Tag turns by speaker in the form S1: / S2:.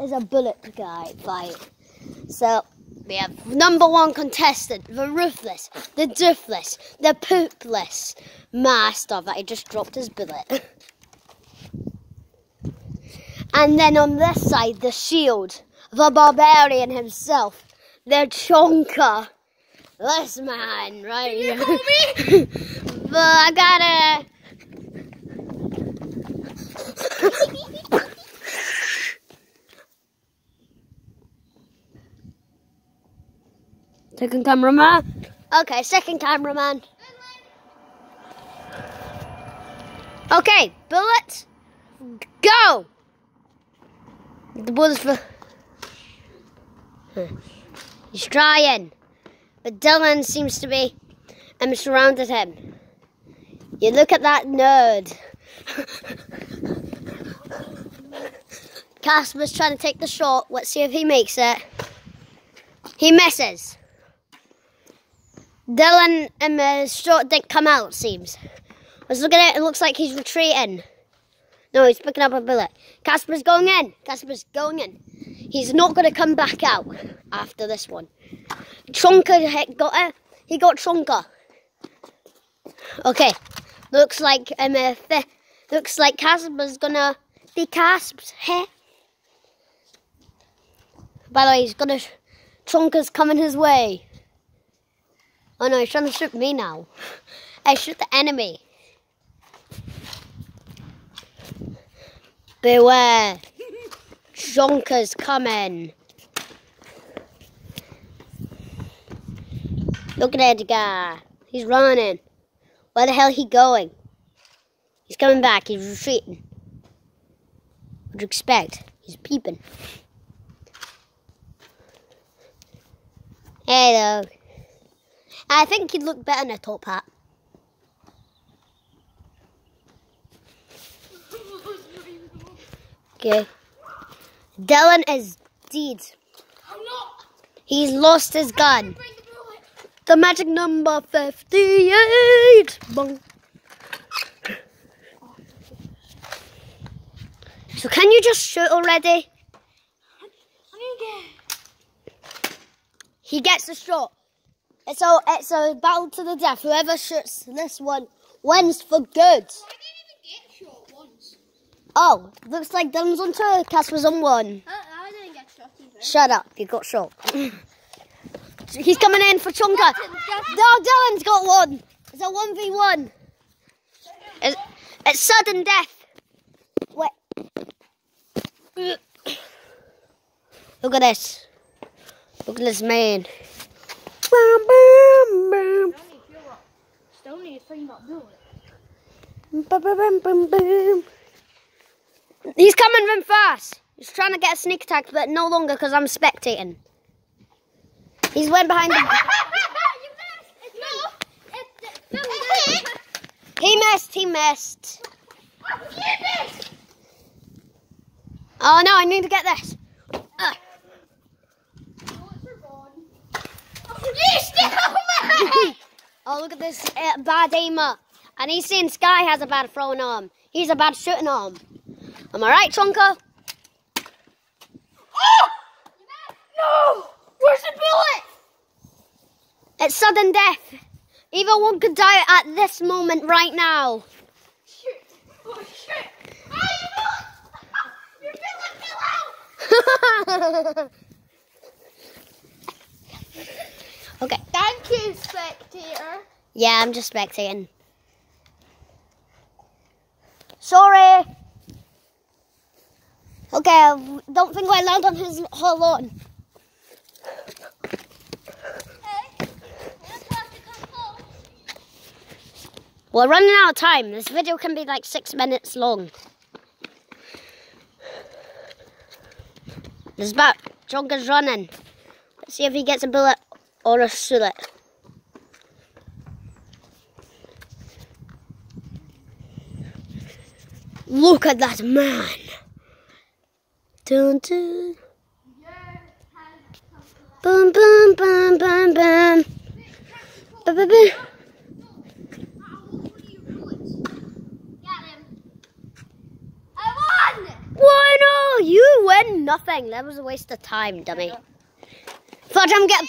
S1: is a bullet guy fight. So we have number one contestant, the ruthless, the doofless, the poopless master that he just dropped his bullet. And then on this side, the shield, the barbarian himself, the chonker. This man, right here. but I gotta. second cameraman. Okay, second cameraman. Okay, bullets, go! The bullets for. He's trying. But Dylan seems to be I'm um, surrounded him. You look at that nerd. Casper's trying to take the shot. Let's see if he makes it. He misses. Dylan and um, his shot didn't come out, it seems. Let's look at it. It looks like he's retreating. No, he's picking up a bullet. Casper's going in. Casper's going in. He's not going to come back out after this one. Chonka got it. He got Chonka. Okay. Looks like um, uh, looks like Casper's gonna be Casp's head. By the way, he's gonna Chonka's coming his way. Oh no, he's trying to shoot me now. Hey, shoot the enemy. Beware. Chonka's coming. Look at Edgar. He's running. Where the hell he going? He's coming back. He's retreating. What'd you expect? He's peeping. Hey, Hello. I think he'd look better in a top hat. Okay. Dylan is dead. I'm not. He's lost his gun. The magic number 58. Bong. So can you just shoot already? He gets the shot. It's a, it's a battle to the death. Whoever shoots this one wins for good. I didn't even get shot once. Oh, looks like Dylan's on two, Casper's on one.
S2: I, I didn't get shot either.
S1: Shut up, you got shot. He's coming in for Chonka. No, Dylan's got one. It's a 1v1. It's, it's sudden death. Wait. Look at this. Look at this man.
S2: Need to
S1: Bam, bam, bam, bam. He's coming in fast. He's trying to get a sneak attack, but no longer because I'm spectating. He's went behind the... he missed, he missed. Oh no, I need to get this. Uh. oh, look at this uh, bad aimer. And he's saying Sky has a bad throwing arm. He's a bad shooting arm. Am I right, Chonka?
S2: Oh! No! Where's the bullet?
S1: It's sudden death. Either one could die at this moment right now.
S2: Shit. Oh, shit. Oh, your bullet! Your bullet fell out!
S1: okay.
S2: Thank you, spectator.
S1: Yeah, I'm just spectating. Sorry. Okay, I don't think I land on his whole lawn. We're running out of time. This video can be like six minutes long. This back. Chonka's running. Let's see if he gets a bullet or a sullet. Look at that man. Dun, dun. Boom, boom, boom, boom, boom. Ba, ba, ba. Why no? you win nothing. That was a waste of time, dummy. Fudge, I'm getting.